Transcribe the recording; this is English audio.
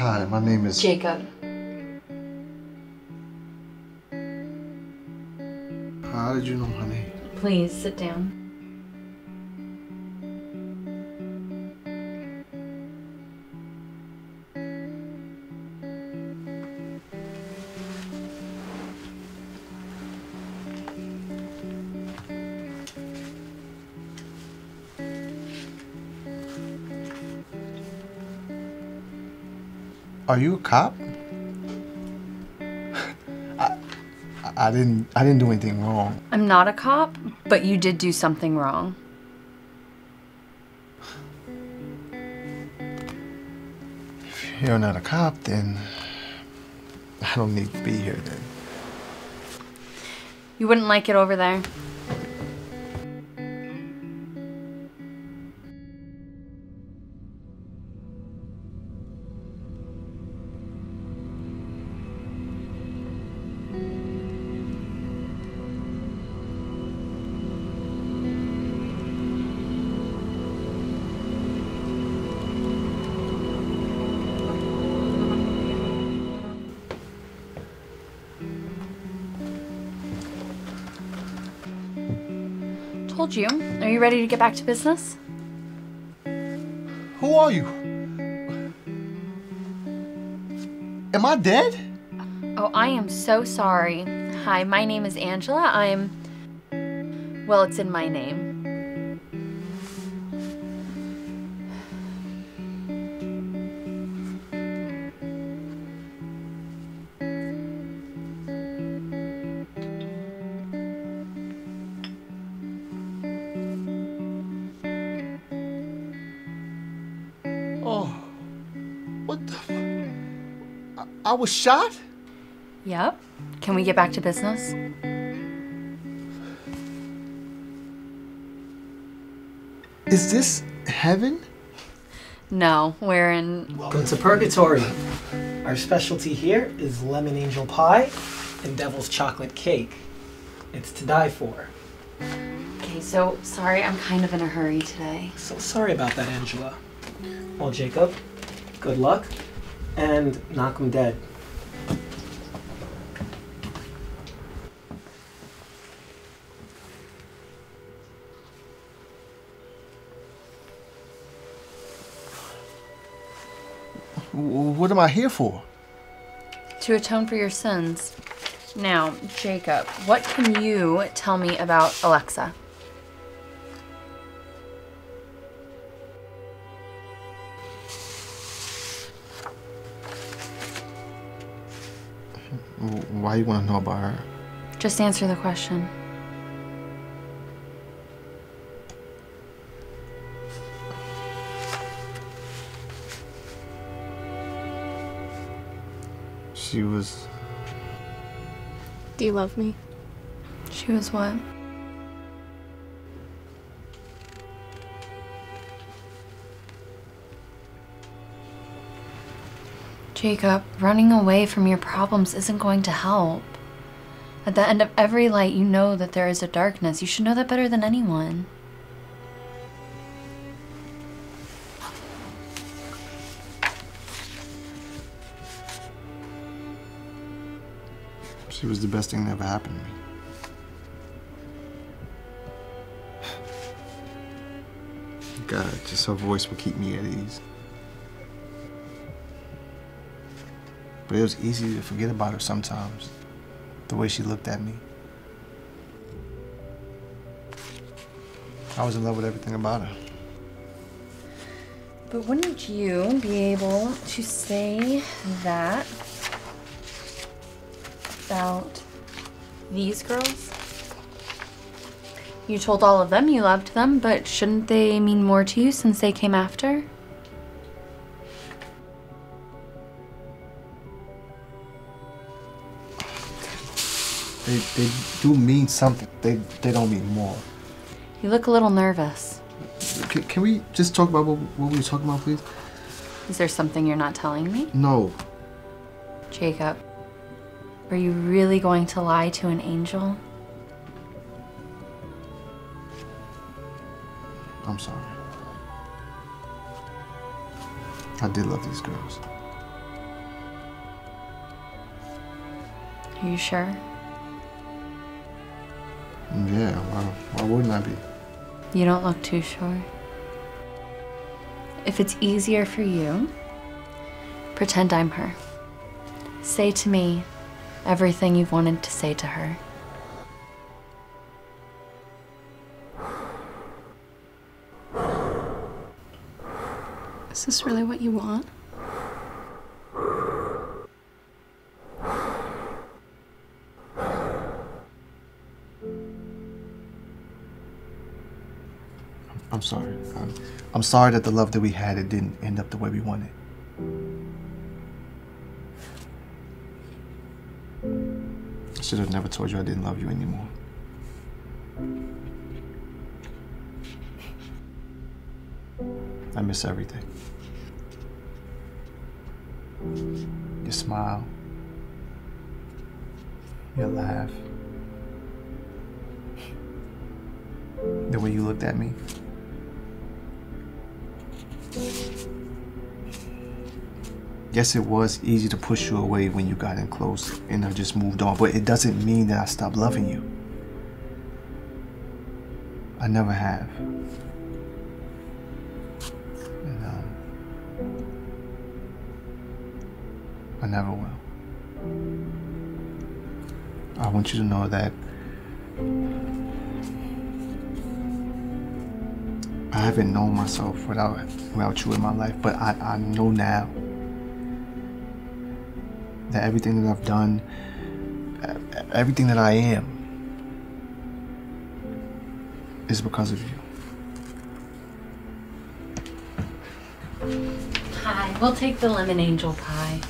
Hi, my name is Jacob. How did you know my name? Please sit down. Are you a cop? I, I didn't. I didn't do anything wrong. I'm not a cop, but you did do something wrong. If you're not a cop, then I don't need to be here. Then You wouldn't like it over there. Told you. Are you ready to get back to business? who are you? Am I dead? Oh, I am so sorry. Hi, my name is Angela. I'm. Well, it's in my name. I, I was shot. Yep. Can we get back to business? Is this heaven? No, we're in. Welcome to Purgatory. Our specialty here is lemon angel pie and devil's chocolate cake. It's to die for. Okay, so sorry, I'm kind of in a hurry today. So sorry about that, Angela. Well, Jacob, good luck and knock 'em dead. What am I here for? To atone for your sins. Now, Jacob, what can you tell me about Alexa? Why you want to know about her? Just answer the question. She was. Do you love me? She was what? Jacob, running away from your problems isn't going to help. At the end of every light, you know that there is a darkness. You should know that better than anyone. She was the best thing that ever happened to me. God, just her voice will keep me at ease. But it was easy to forget about her sometimes. The way she looked at me. I was in love with everything about her. But wouldn't you be able to say that about these girls? You told all of them you loved them, but shouldn't they mean more to you since they came after? They, they do mean something. They, they don't mean more. You look a little nervous. Can, can we just talk about what, what we were talking about, please? Is there something you're not telling me? No. Jacob, are you really going to lie to an angel? I'm sorry. I did love these girls. Are you sure? Yeah, why, why wouldn't I be? You don't look too sure. If it's easier for you, pretend I'm her. Say to me everything you've wanted to say to her. Is this really what you want? I'm sorry. I'm, I'm sorry that the love that we had it didn't end up the way we wanted. I should have never told you I didn't love you anymore. I miss everything. Your smile, your laugh, the way you looked at me. Yes, it was easy to push you away when you got in close and I just moved on, but it doesn't mean that I stopped loving you. I never have. And, um, I never will. I want you to know that I haven't known myself without without you in my life, but I, I know now that everything that I've done, everything that I am, is because of you. Hi, we'll take the lemon angel pie.